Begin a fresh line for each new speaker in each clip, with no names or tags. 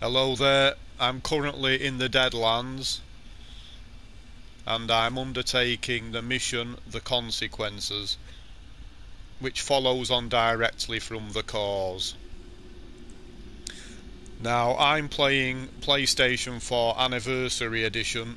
Hello there, I'm currently in the Deadlands and I'm undertaking the mission The Consequences which follows on directly from The Cause. Now I'm playing PlayStation 4 Anniversary Edition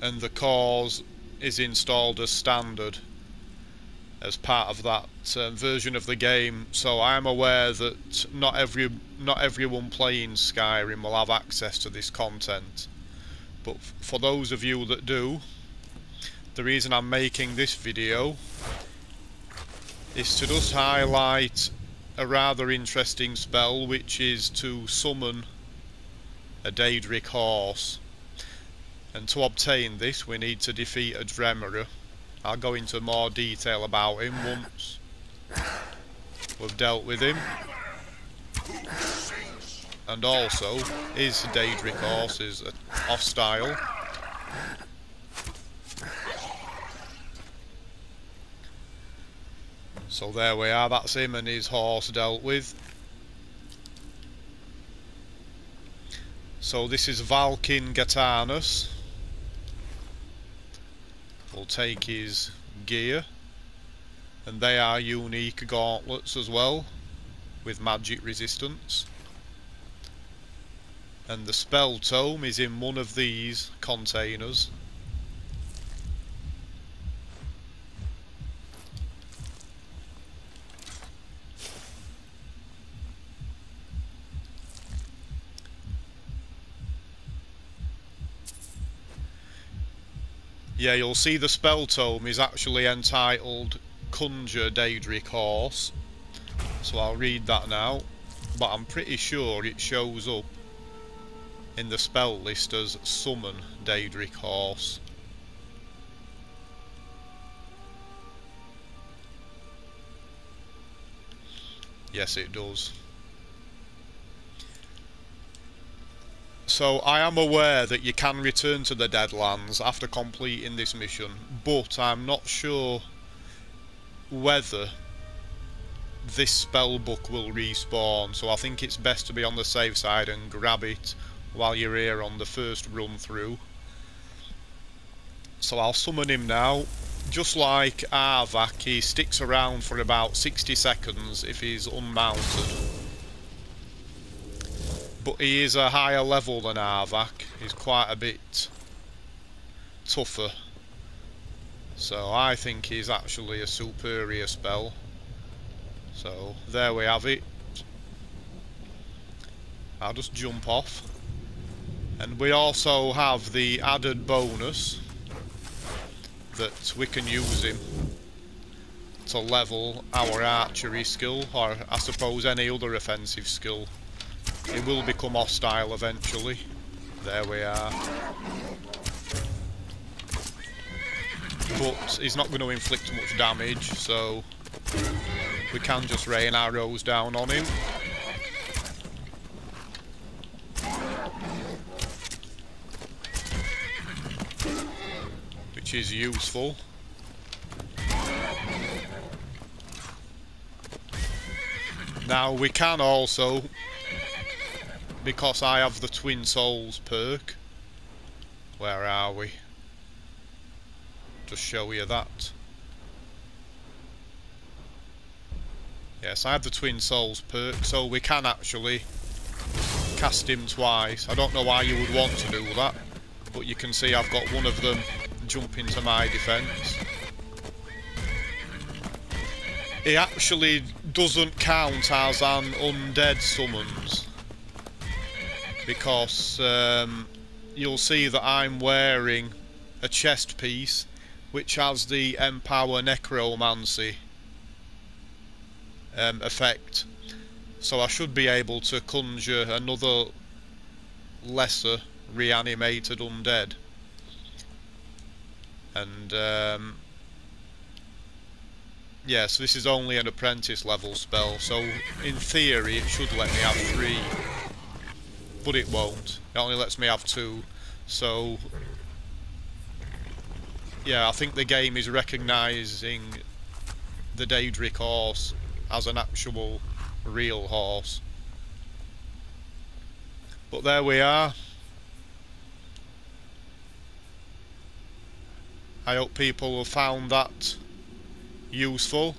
and The Cause is installed as standard as part of that uh, version of the game. So I'm aware that not every not everyone playing Skyrim will have access to this content. But for those of you that do, the reason I'm making this video is to just highlight a rather interesting spell which is to summon a Daedric horse. And to obtain this we need to defeat a Dremora I'll go into more detail about him once we've dealt with him. And also, his Daedric horse is off style. So there we are, that's him and his horse dealt with. So this is Valkin Gatanus. We'll take his gear. And they are unique gauntlets as well, with magic resistance. And the spell tome is in one of these containers. Yeah, you'll see the spell tome is actually entitled Conjure Daedric Horse. So I'll read that now. But I'm pretty sure it shows up in the spell list as Summon Daedric Horse. Yes, it does. So I am aware that you can return to the Deadlands after completing this mission, but I'm not sure whether this spell book will respawn, so I think it's best to be on the safe side and grab it while you're here on the first run through. So I'll summon him now. Just like Arvak, he sticks around for about 60 seconds if he's unmounted but he is a higher level than Arvak. He's quite a bit tougher. So I think he's actually a superior spell. So there we have it. I'll just jump off. And we also have the added bonus that we can use him to level our archery skill, or I suppose any other offensive skill. It will become hostile eventually. There we are. But he's not going to inflict much damage, so we can just rain arrows down on him. Which is useful. Now we can also because I have the Twin Souls perk. Where are we? Just show you that. Yes, I have the Twin Souls perk, so we can actually cast him twice. I don't know why you would want to do that, but you can see I've got one of them jump into my defence. He actually doesn't count as an undead summons because um, you'll see that I'm wearing a chest piece which has the Empower Necromancy um, effect. So I should be able to conjure another lesser reanimated undead. And um, yeah, so this is only an apprentice level spell, so in theory it should let me have three but it won't. It only lets me have two. So, yeah, I think the game is recognising the Daedric horse as an actual real horse. But there we are. I hope people have found that useful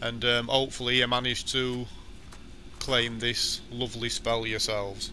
and um, hopefully you managed to claim this lovely spell yourselves.